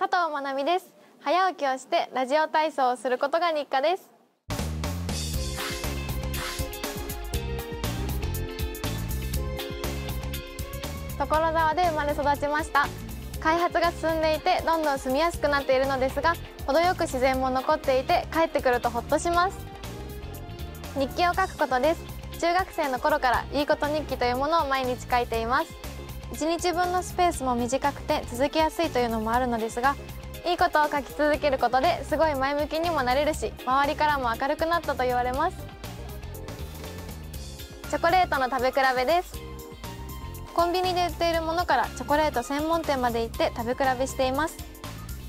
佐藤まなみです。早起きをしてラジオ体操をすることが日課です。所沢で生まれ育ちました。開発が進んでいてどんどん住みやすくなっているのですが程よく自然も残っていて帰ってくるとほっとします。日記を書くことです。中学生の頃からいいこと日記というものを毎日書いています。1日分のスペースも短くて続けやすいというのもあるのですがいいことを書き続けることですごい前向きにもなれるし周りからも明るくなったと言われます。チョコレートの食べ比べです。コンビニで売っているものからチョコレート専門店まで行って食べ比べしています。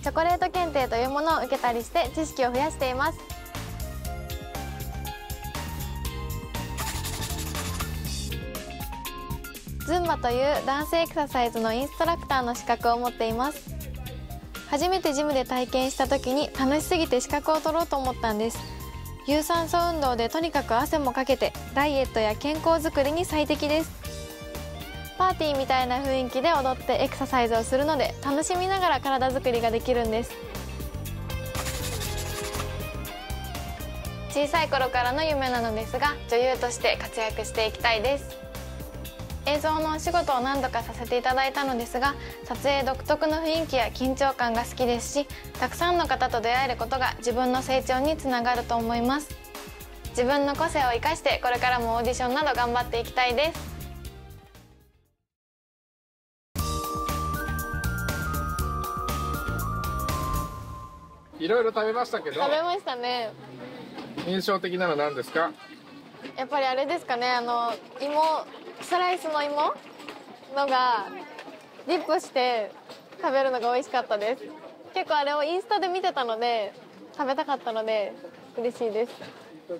チョコレート検定というものを受けたりして知識を増やしています。ズンバという男性エクササイズのインストラクターの資格を持っています。初めてジムで体験した時に楽しすぎて資格を取ろうと思ったんです。有酸素運動でとにかく汗もかけてダイエットや健康づくりに最適です。パーティーみたいな雰囲気で踊ってエクササイズをするので楽しみながら体づくりができるんです。小さい頃からの夢なのですが女優として活躍していきたいです。映像のお仕事を何度かさせていただいたのですが撮影独特の雰囲気や緊張感が好きですしたくさんの方と出会えることが自分の成長につながると思います。自分の個性を生かしてこれからもオーディションなど頑張っていきたいです。いろいろ食べましたけど食べましたね。印象的なの何ですか？やっぱりあれですかねあの芋スライスの芋のがディップして食べるのが美味しかったです。結構あれをインスタで見てたので食べたかったので嬉しいです。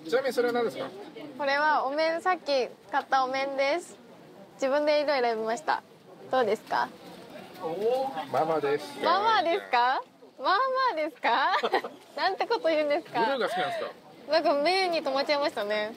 ちなみにそれは何ですか？これはお面さっき買ったお面です。自分で色選びました。どうですか？ママです。ママですか？ママですか？なんてこと言うんですか？ブルーが好きなんですか？なんか目に留まっちゃいましたね